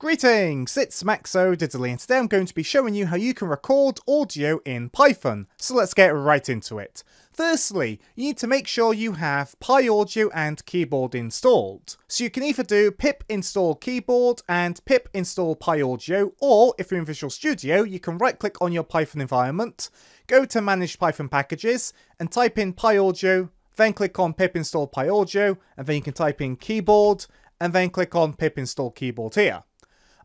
Greetings, it's Max O'Didily and today I'm going to be showing you how you can record audio in Python. So let's get right into it. Firstly, you need to make sure you have PyAudio and keyboard installed. So you can either do pip install keyboard and pip install PyAudio or if you're in Visual Studio you can right click on your Python environment, go to manage Python packages and type in PyAudio, then click on pip install PyAudio and then you can type in keyboard and then click on pip install keyboard here.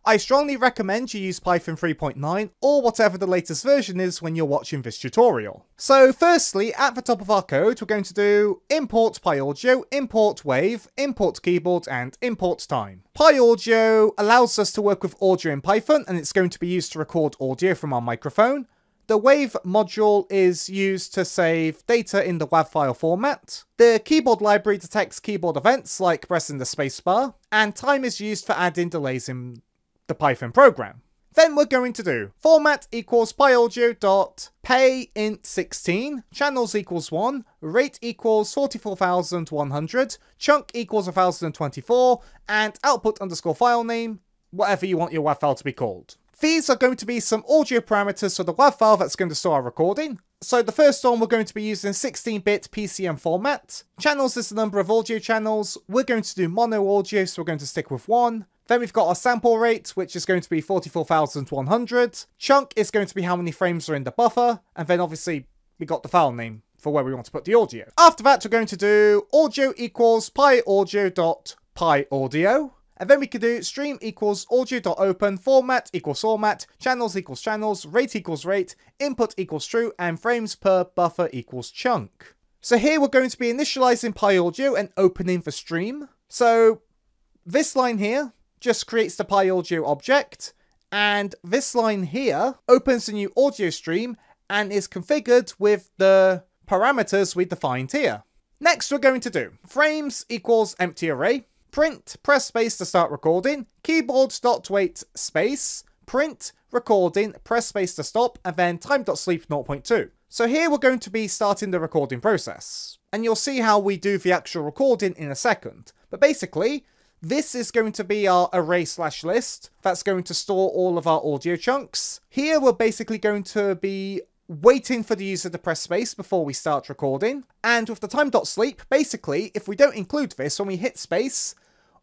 I strongly recommend you use Python 3.9 or whatever the latest version is when you're watching this tutorial. So firstly, at the top of our code, we're going to do import PyAudio, import wave, import keyboard, and import time. PyAudio allows us to work with audio in Python, and it's going to be used to record audio from our microphone. The WAV module is used to save data in the WAV file format. The keyboard library detects keyboard events like pressing the spacebar, and time is used for adding delays in the Python program. Then we're going to do format equals pyaudio dot paInt16, channels equals 1, rate equals 44,100, chunk equals 1024, and output underscore file name, whatever you want your WAV file to be called. These are going to be some audio parameters for the WAV file that's going to store our recording. So the first one we're going to be using 16-bit PCM format. Channels is the number of audio channels. We're going to do mono audio, so we're going to stick with one. Then we've got our sample rate, which is going to be 44,100. Chunk is going to be how many frames are in the buffer. And then obviously we got the file name for where we want to put the audio. After that, we're going to do audio equals pyaudio dot pyaudio. And then we can do stream equals audio.open, format equals format, channels equals channels, rate equals rate, input equals true, and frames per buffer equals chunk. So here we're going to be initializing PyAudio and opening the stream. So this line here just creates the PyAudio object, and this line here opens a new audio stream and is configured with the parameters we defined here. Next we're going to do frames equals empty array, print, press space to start recording, keyboard.wait space, print, recording, press space to stop, and then time.sleep 0.2. So here we're going to be starting the recording process. And you'll see how we do the actual recording in a second. But basically, this is going to be our array slash list that's going to store all of our audio chunks. Here we're basically going to be waiting for the user to press space before we start recording. And with the time.sleep, basically, if we don't include this, when we hit space,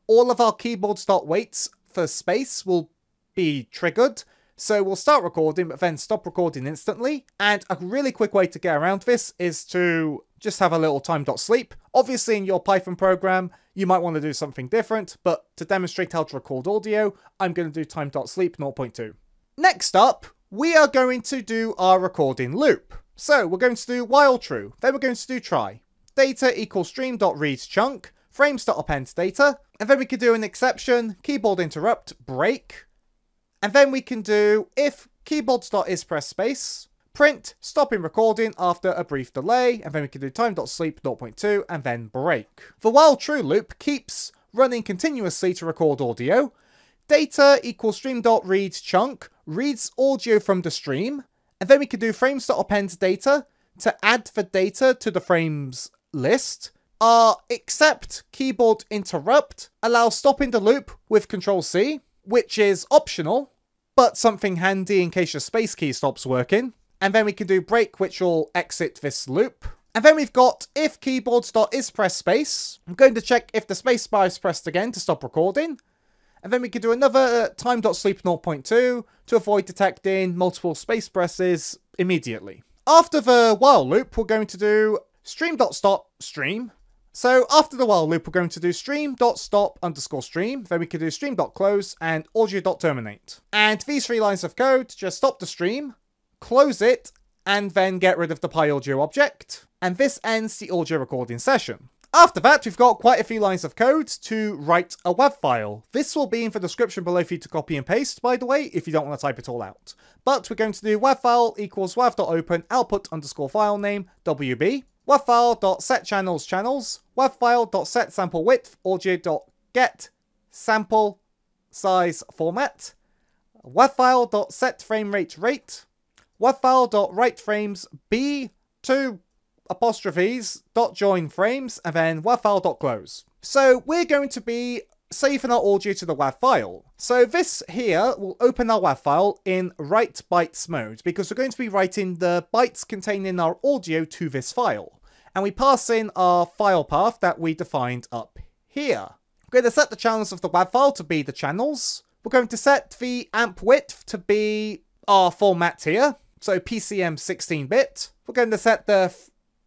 all of our keyboard.waits for space will be triggered. So we'll start recording, but then stop recording instantly. And a really quick way to get around this is to just have a little time.sleep. Obviously, in your Python program, you might want to do something different, but to demonstrate how to record audio, I'm going to do time.sleep 0.2. Next up, we are going to do our recording loop. So we're going to do while true, then we're going to do try. Data equals stream.read chunk, frames.append data, and then we can do an exception, keyboard interrupt, break, and then we can do if keyboard.is space, print, stopping recording after a brief delay, and then we can do time.sleep 0.2 and then break. The while true loop keeps running continuously to record audio. Data equals stream.read chunk reads audio from the stream, and then we can do frames.append data to add the data to the frames list, our except keyboard interrupt allows stopping the loop with Control C, which is optional, but something handy in case your space key stops working. And then we can do break, which will exit this loop. And then we've got if keyboard.is press space. I'm going to check if the space bar is pressed again to stop recording. And then we can do another uh, time.sleep 0.2 to avoid detecting multiple space presses immediately. After the while loop, we're going to do stream.stop stream so after the while loop, we're going to do stream.stop underscore stream, then we can do stream.close and audio.terminate. And these three lines of code just stop the stream, close it, and then get rid of the PyAudio object. And this ends the audio recording session. After that, we've got quite a few lines of code to write a WAV file. This will be in the description below for you to copy and paste, by the way, if you don't want to type it all out. But we're going to do WAV file equals WAV.open output underscore file name WB wavfile.set channels channels, wavfile.set sample width, audio.get sample size format, wavfile.set frame rate rate, wavfile.write frames b two apostrophes dot join frames, and then wavfile.close. So we're going to be saving our audio to the WAV file. So this here will open our WAV file in write bytes mode because we're going to be writing the bytes containing our audio to this file. And we pass in our file path that we defined up here. We're going to set the channels of the WAV file to be the channels. We're going to set the amp width to be our format here, so PCM 16-bit. We're going to set the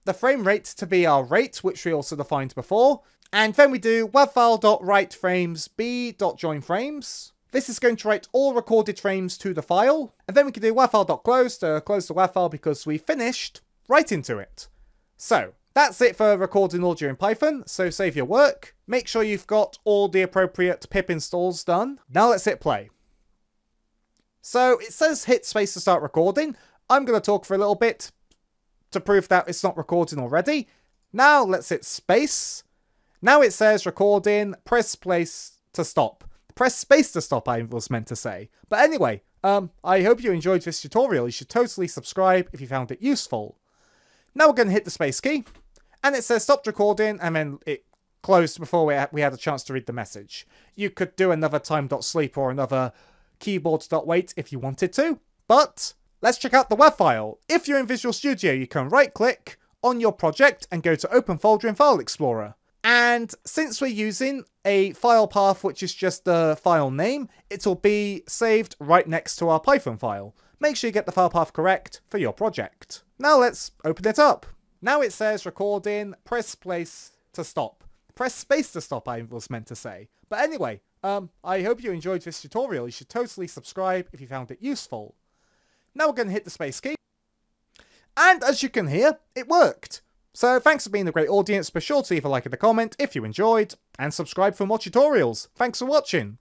the frame rate to be our rate, which we also defined before. And then we do wavefile.write frames b.join frames. This is going to write all recorded frames to the file. And then we can do wavefile.close to close the WAV file because we finished writing to it. So, that's it for recording audio in Python, so save your work. Make sure you've got all the appropriate pip installs done. Now let's hit play. So it says hit space to start recording. I'm going to talk for a little bit to prove that it's not recording already. Now let's hit space. Now it says recording, press place to stop. Press space to stop, I was meant to say. But anyway, um, I hope you enjoyed this tutorial. You should totally subscribe if you found it useful. Now we're going to hit the space key. And it says stopped recording, and then it closed before we, we had a chance to read the message. You could do another time.sleep or another keyboard.wait if you wanted to. But Let's check out the WAV file. If you're in Visual Studio, you can right click on your project and go to Open Folder in File Explorer. And since we're using a file path which is just the file name, it'll be saved right next to our Python file. Make sure you get the file path correct for your project. Now let's open it up. Now it says recording, press place to stop. Press space to stop, I was meant to say. But anyway, um, I hope you enjoyed this tutorial. You should totally subscribe if you found it useful. Now we're going to hit the space key. And as you can hear, it worked. So thanks for being a great audience. Be sure to leave a like and a comment if you enjoyed, and subscribe for more tutorials. Thanks for watching.